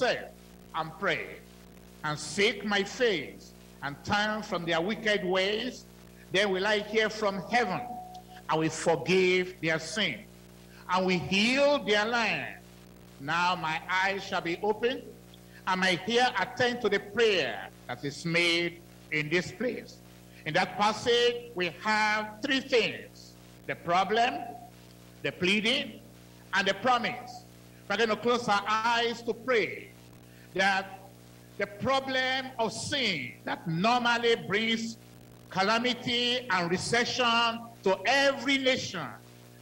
yourself and pray and seek my face and turn from their wicked ways, then will I hear from heaven. I will forgive their sin and will heal their land. Now my eyes shall be open and my ear attend to the prayer that is made in this place. In that passage, we have three things the problem, the pleading, and the promise. We're going to close our eyes to pray that the problem of sin that normally brings calamity and recession to every nation,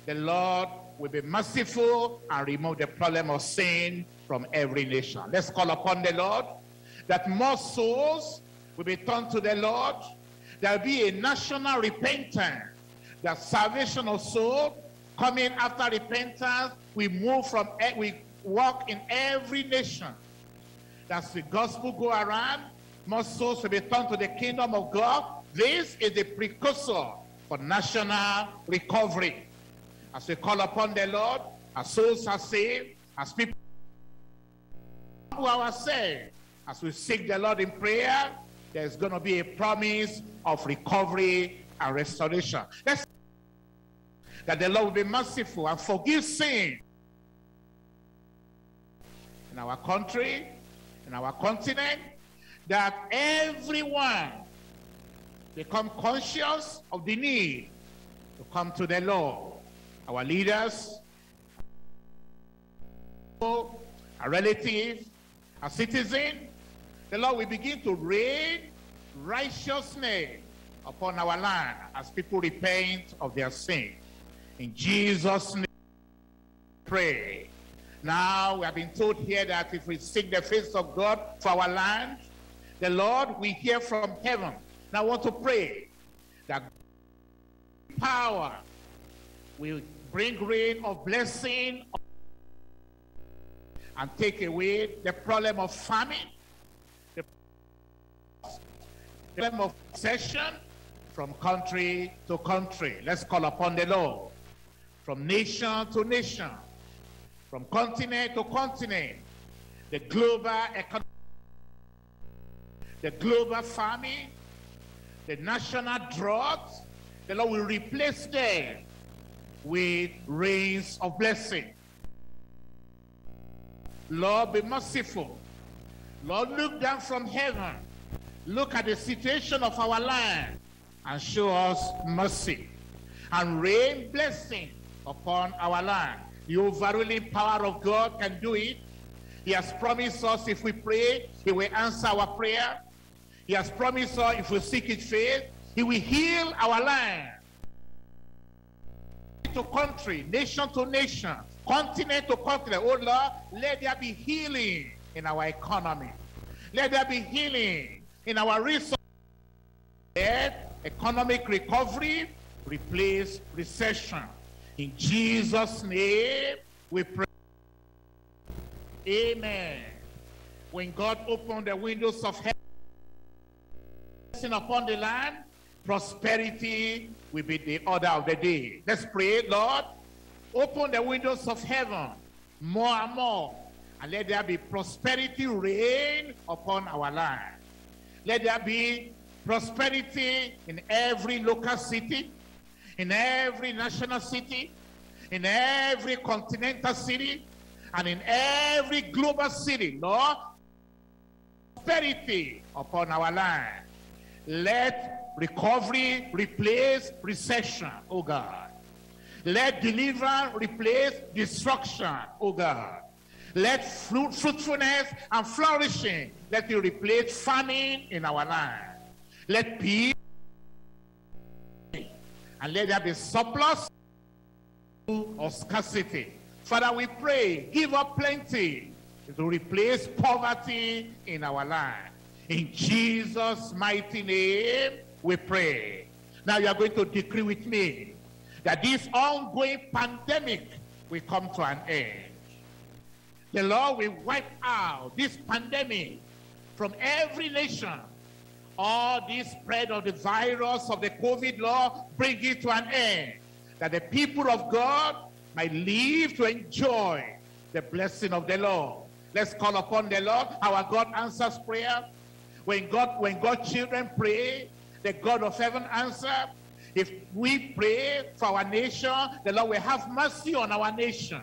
the Lord will be merciful and remove the problem of sin from every nation. Let's call upon the Lord that more souls will be turned to the Lord. There will be a national repentance, the salvation of soul coming after repentance. We move from, we walk in every nation. That's the gospel go around. More souls will be turned to the kingdom of God. This is the precursor for national recovery. As we call upon the Lord, as souls are saved, as people who are saved, as we seek the Lord in prayer, there's going to be a promise of recovery and restoration. Let's that the Lord will be merciful and forgive sin in our country, in our continent, that everyone become conscious of the need to come to the Lord. Our leaders, our relatives, our citizens, the Lord will begin to rain righteousness upon our land as people repent of their sin. In Jesus' name, pray. Now we have been told here that if we seek the face of God for our land, the Lord will hear from heaven. Now I want to pray that power will bring rain of blessing and take away the problem of famine, the problem of recession from country to country. Let's call upon the Lord. From nation to nation, from continent to continent, the global economy, the global famine, the national drought, the Lord will replace them with rains of blessing. Lord, be merciful. Lord, look down from heaven. Look at the situation of our land and show us mercy. And rain blessing upon our land. The overruling power of God can do it. He has promised us if we pray, he will answer our prayer. He has promised us if we seek his faith, he will heal our land. To country, nation to nation, continent to continent. Oh Lord, let there be healing in our economy. Let there be healing in our resources. Let economic recovery replace recession. In Jesus' name, we pray. Amen. When God opened the windows of heaven upon the land, prosperity will be the order of the day. Let's pray, Lord. Open the windows of heaven more and more, and let there be prosperity reign upon our land. Let there be prosperity in every local city, in every national city, in every continental city, and in every global city, Lord. Prosperity upon our land. Let recovery replace recession, oh God. Let deliverance replace destruction, oh God. Let fruit, fruitfulness and flourishing, let it replace famine in our land. Let peace and let there be surplus or scarcity. Father, we pray, give up plenty to replace poverty in our land. In Jesus' mighty name, we pray. Now you are going to decree with me that this ongoing pandemic will come to an end. The Lord will wipe out this pandemic from every nation. All this spread of the virus of the COVID law, bring it to an end. That the people of God might live to enjoy the blessing of the Lord. Let's call upon the Lord. Our God answers prayer. When God, when God's children pray, the God of heaven answer. If we pray for our nation, the Lord will have mercy on our nation.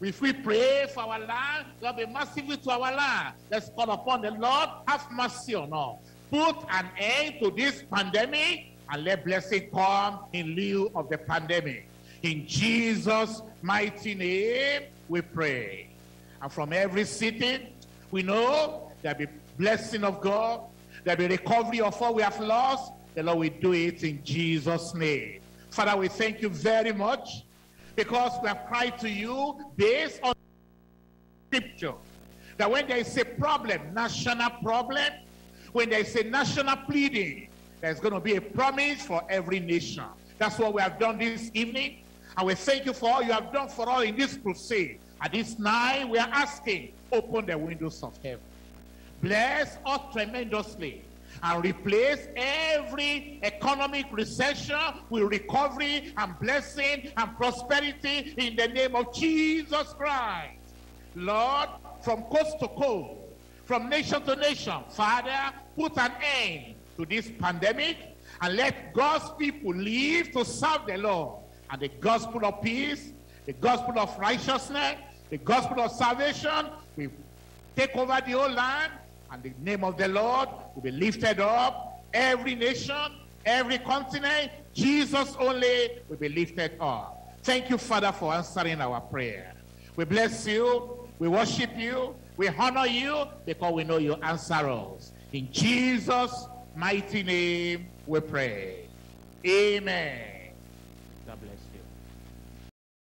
If we pray for our land, God will be merciful to our land. Let's call upon the Lord, have mercy on us. Put an end to this pandemic and let blessing come in lieu of the pandemic. In Jesus' mighty name, we pray. And from every city, we know there'll be blessing of God, there'll be recovery of all we have lost. The Lord will do it in Jesus' name. Father, we thank you very much because we have cried to you based on scripture. That when there is a problem, national problem, when there is a national pleading, there's going to be a promise for every nation. That's what we have done this evening. And we thank you for all you have done for all in this crusade. At this night, we are asking, open the windows of heaven. Bless us tremendously and replace every economic recession with recovery and blessing and prosperity in the name of Jesus Christ. Lord, from coast to coast, from nation to nation, Father, put an end to this pandemic and let God's people live to serve the Lord. And the gospel of peace, the gospel of righteousness, the gospel of salvation will take over the whole land and the name of the Lord will be lifted up. Every nation, every continent, Jesus only will be lifted up. Thank you, Father, for answering our prayer. We bless you. We worship you. We honor you because we know you answer us. In Jesus' mighty name we pray. Amen.